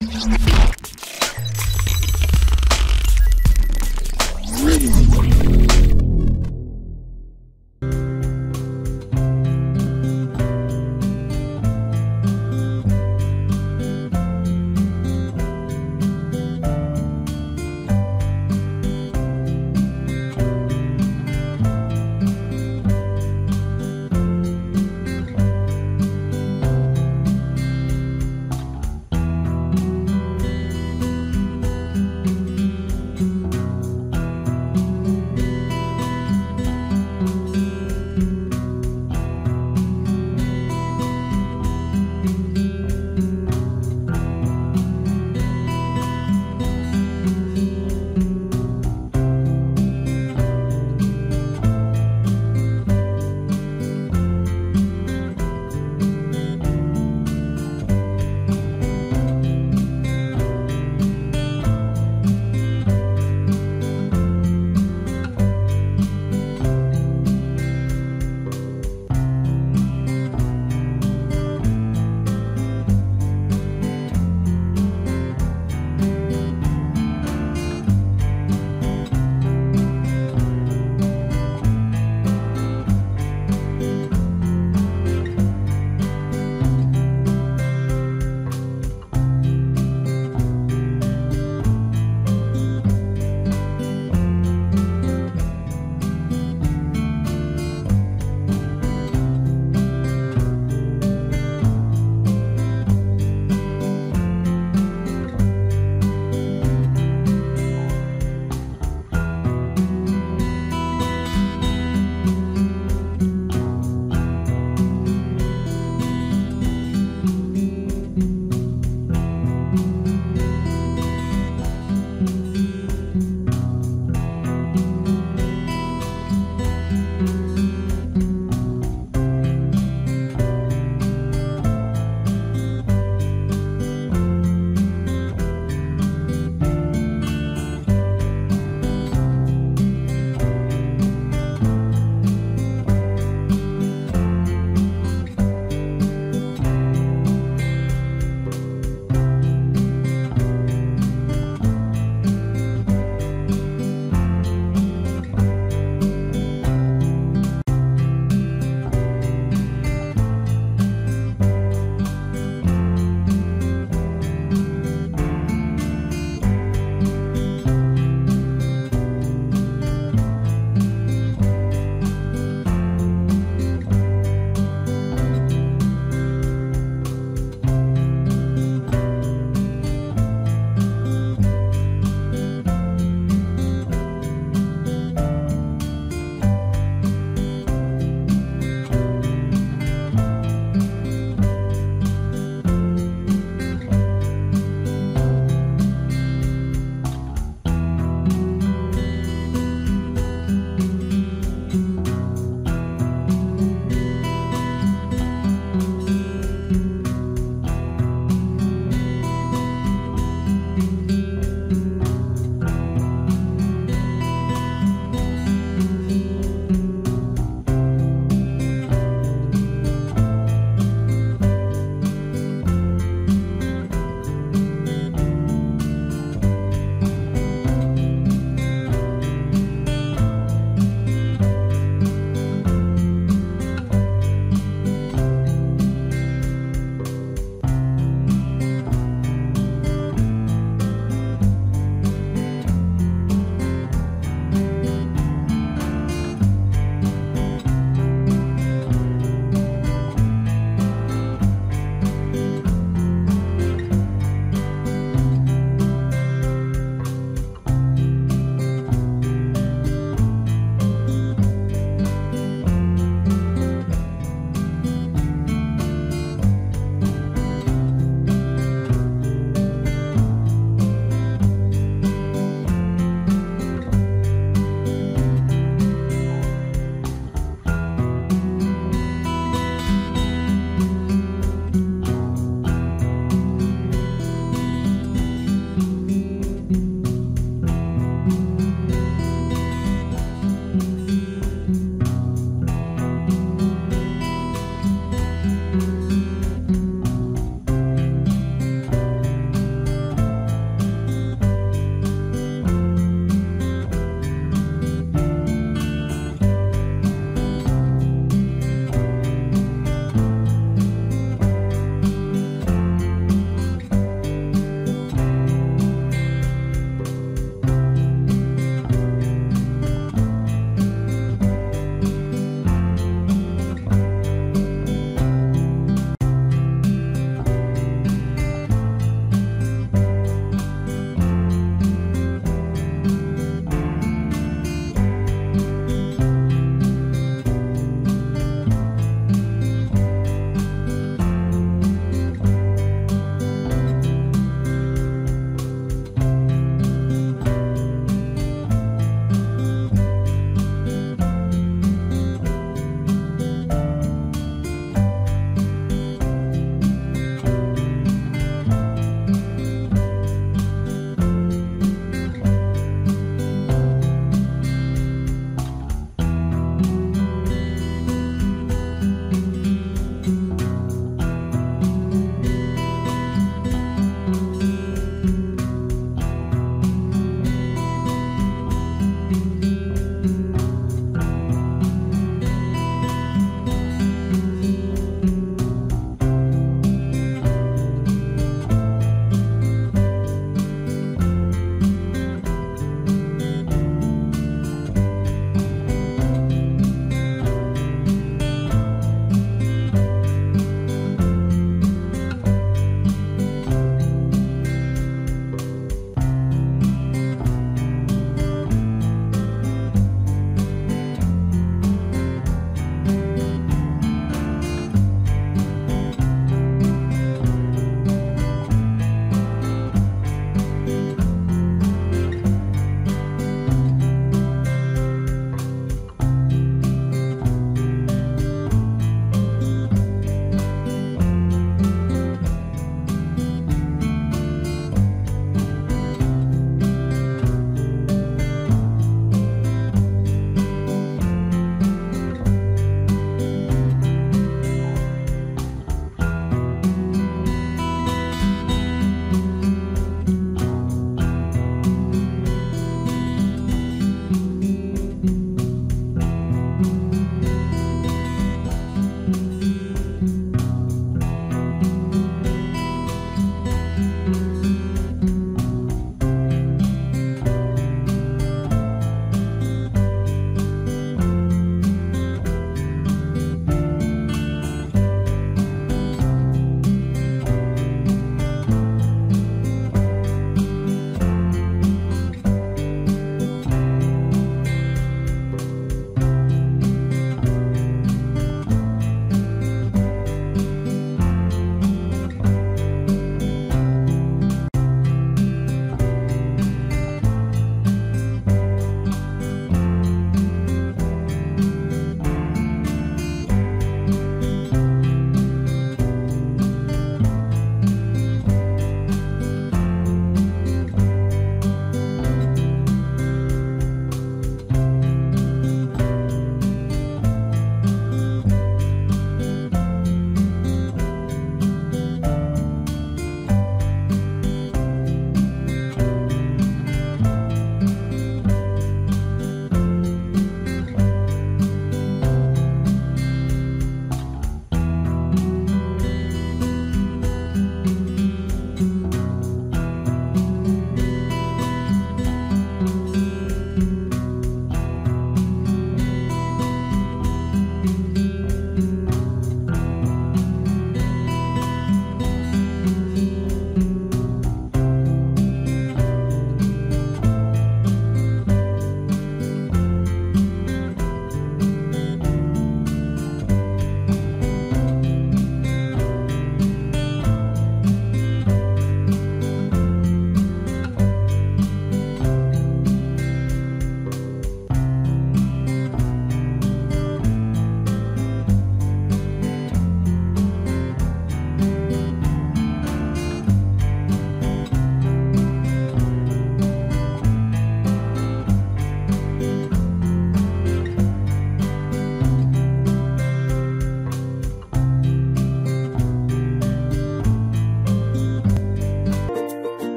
you